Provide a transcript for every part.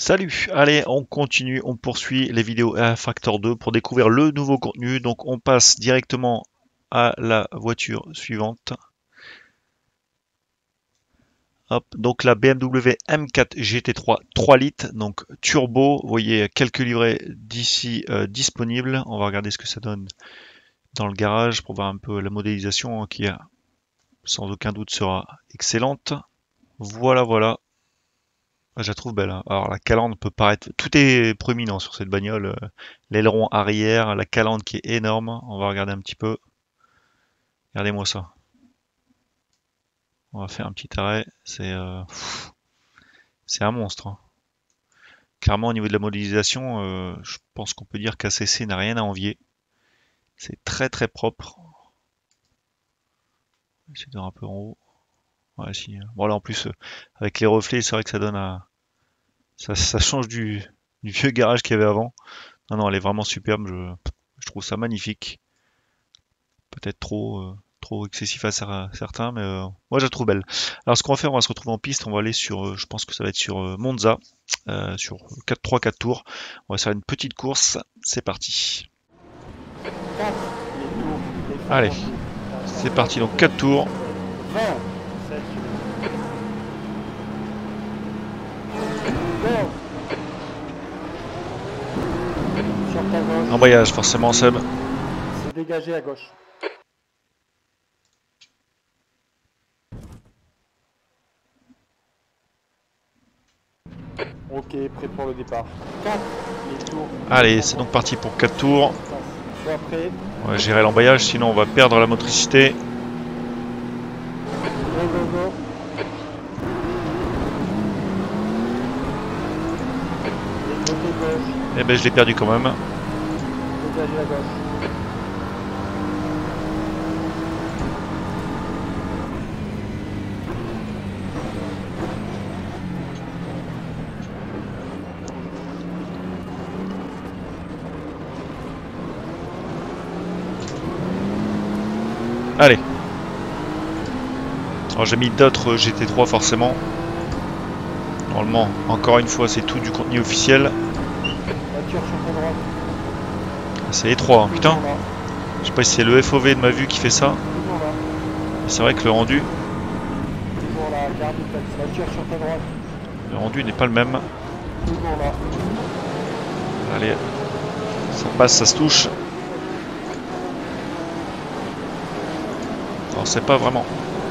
Salut, allez, on continue, on poursuit les vidéos à Factor 2 pour découvrir le nouveau contenu. Donc on passe directement à la voiture suivante. Hop, donc la BMW M4 GT3 3 litres, donc turbo. Vous voyez quelques livrets d'ici euh, disponibles. On va regarder ce que ça donne dans le garage pour voir un peu la modélisation hein, qui a sans aucun doute sera excellente. Voilà, voilà. Ah, je la trouve belle. hein. Alors la calandre peut paraître... Tout est proéminent sur cette bagnole. euh, L'aileron arrière, la calandre qui est énorme. On va regarder un petit peu. Regardez-moi ça. On va faire un petit arrêt. C'est euh, c'est un monstre. hein. Clairement au niveau de la modélisation, euh, je pense qu'on peut dire qu'ACC n'a rien à envier. C'est très très propre. Essayer de un peu en haut. Ouais, si. Bon là en plus, euh, avec les reflets, c'est vrai que ça donne un... Ça, ça change du, du vieux garage qu'il y avait avant. Non, non, elle est vraiment superbe. Je, je trouve ça magnifique. Peut-être trop, euh, trop excessif à cer- certains, mais euh, moi je la trouve belle. Alors ce qu'on va faire, on va se retrouver en piste. On va aller sur, euh, je pense que ça va être sur euh, Monza, euh, sur 4, 3, 4 tours. On va faire une petite course. C'est parti. Allez, c'est parti. Donc 4 tours. Sur ta gauche, Embrayage, forcément, Seb. c'est dégagé à gauche. Ok, prêt pour le départ. 4, les tours. Allez, c'est donc parti pour 4 tours. On va gérer l'embrayage, sinon on va perdre la motricité. Eh ben je l'ai perdu quand même. Allez. Alors j'ai mis d'autres GT3 forcément. Normalement, encore une fois, c'est tout du contenu officiel. Voiture. C'est étroit, hein, putain. Je sais pas si c'est le FOV de ma vue qui fait ça. C'est vrai que le rendu, le rendu n'est pas le même. Allez, ça passe, ça se touche. Alors c'est pas vraiment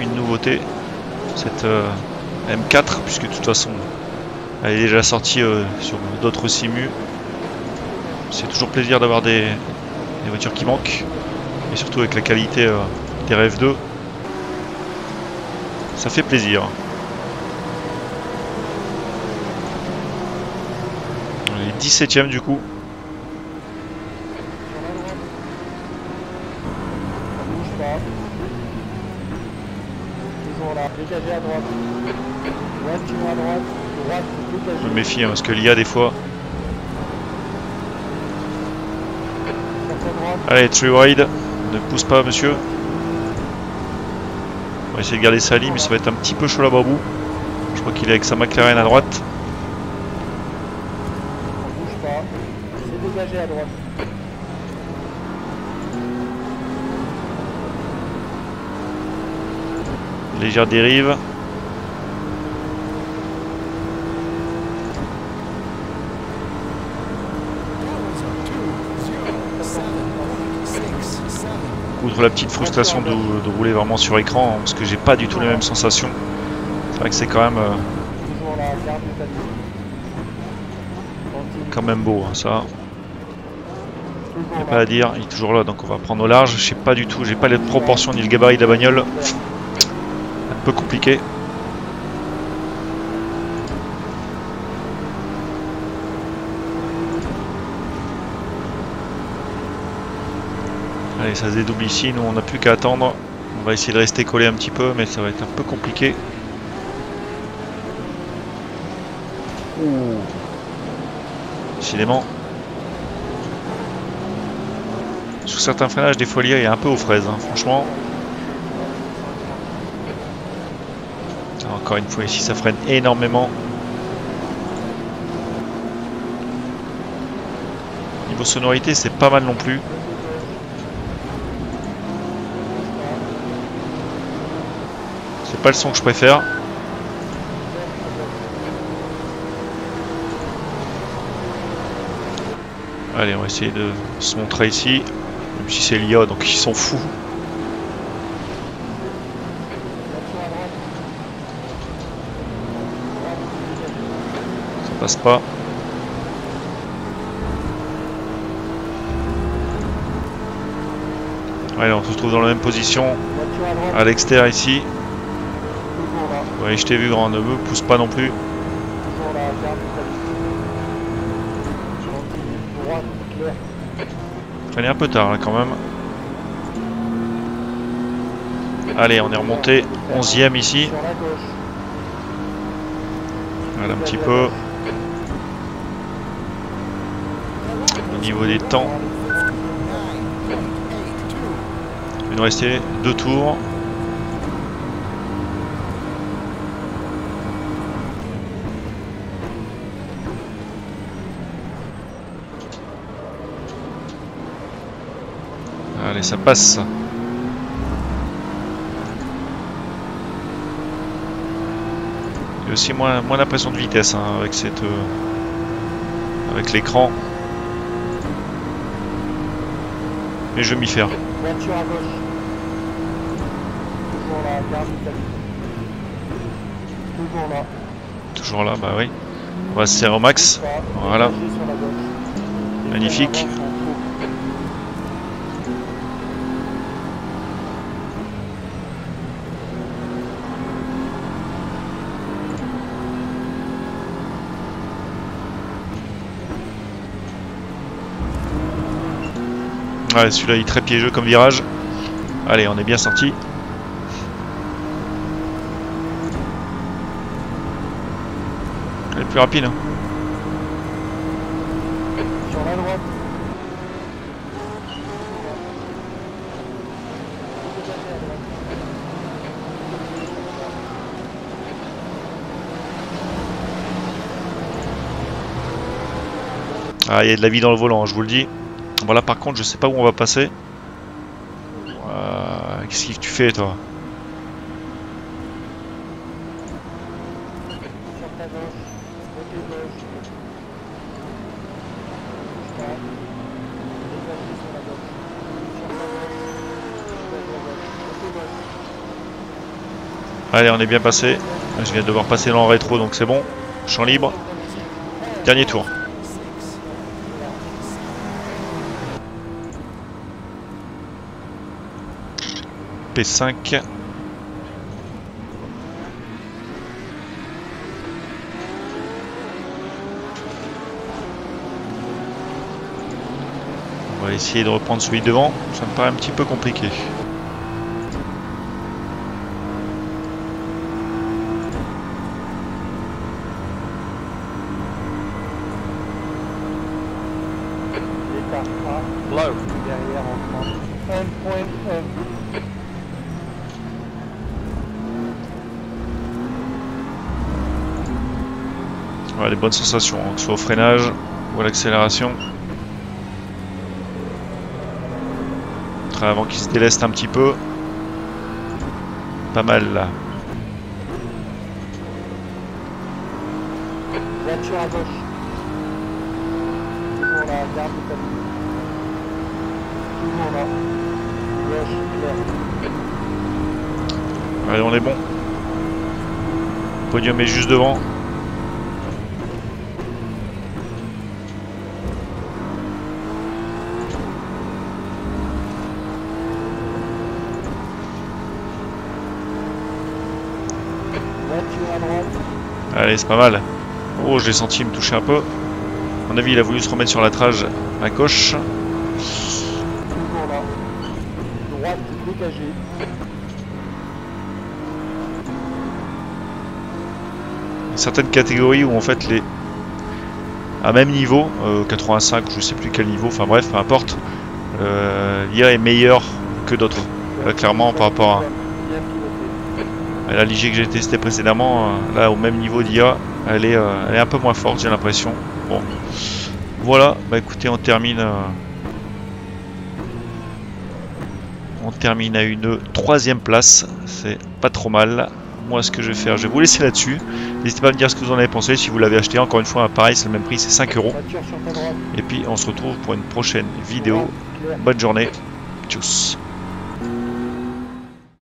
une nouveauté cette euh, M4 puisque de toute façon elle est déjà sortie euh, sur d'autres simus. C'est toujours plaisir d'avoir des, voitures qui manquent et surtout avec la qualité euh, des Rev 2. Ça fait plaisir. On est 17ème du coup. Je me méfie hein, parce que l'IA des fois. Sur ta droite. Allez, tree wide. Ne pousse pas, monsieur. On va essayer de garder sa ligne, mais ça va être un petit peu chaud là-bas au bout. Je crois qu'il est avec sa McLaren à droite. On bouge pas. C'est dégagé à droite. Légère dérive. La petite frustration de, de rouler vraiment sur écran, hein, parce que j'ai pas du tout les mêmes sensations. C'est vrai que c'est quand même, euh, quand même beau, hein, ça. Toujours Y a pas à dire, il est toujours là, donc on va prendre au large. Je sais pas du tout, j'ai pas les proportions ni le gabarit de la bagnole. Un peu compliqué. Allez, ça se dédouble ici, nous on n'a plus qu'à attendre. On va essayer de rester collé un petit peu, mais ça va être un peu compliqué. Décidément. Sous certains freinages, des fois l'IA est un peu aux fraises, hein, franchement. Encore une fois, ici ça freine énormément. Niveau sonorité, c'est pas mal non plus. C'est pas le son que je préfère. Allez, on va essayer de se montrer ici. Même si c'est l'IA, donc ils s'en foutent. Ça passe pas. Allez, on se retrouve dans la même position à l'extérieur ici. Ouais, je t'ai vu grand, ne me pousse pas non plus. Clair. Fallait un peu tard là quand même. Allez, on est remonté 11ème ici. Voilà un petit peu au niveau des temps. Il nous restait deux tours. Ça passe. Il y a aussi moins, moins l'impression de vitesse hein, avec cette euh, avec l'écran. Mais je vais m'y faire. Voiture à gauche. Toujours là, garde Toujours là. Toujours là, bah oui. On va se serrer au max. Voilà. Magnifique. puis on avance en coupe. Ouais, celui-là il est très piégeux comme virage. Allez, on est bien sorti. Elle est plus rapide. hein. Sur la droite. Ah, il y a de la vie dans le volant, je vous le dis. Bon, là par contre, je sais pas où on va passer. Euh, Qu'est-ce que tu fais, toi. Allez, on est bien passé. Je viens de devoir passer dans le rétro, donc c'est bon. Champ libre. Dernier tour. P5. On va essayer de reprendre celui devant. Ça me paraît un petit peu compliqué. L'écart A. Low. Derrière en 30. Bonnes sensations, hein, que ce soit au freinage ou à l'accélération. Train avant qui se déleste un petit peu. Pas mal là. Voiture à gauche. Toujours là, garde ta ligne. Toujours là. Gauche, clair. Allez, on est bon. Podium est juste devant. Allez, c'est pas mal. Oh, j'ai senti me toucher un peu. À mon avis, il a voulu se remettre sur la trage à gauche. Droite certaines catégories où en fait les à même niveau, euh, 85, je sais plus quel niveau, enfin bref, peu importe, euh, l'IA est meilleure que d'autres. Clairement, par rapport à, La Ligier que j'ai testé précédemment, euh, là au même niveau d'IA, elle est, euh, elle est un peu moins forte, j'ai l'impression. Bon, Voilà, bah écoutez, on termine. euh, On termine à une troisième place. C'est pas trop mal. Moi, ce que je vais faire, je vais vous laisser là-dessus. N'hésitez pas à me dire ce que vous en avez pensé. Si vous l'avez acheté, encore une fois, pareil, c'est le même prix, c'est 5 euros. Et puis, on se retrouve pour une prochaine vidéo. Bonne journée. Tchuss.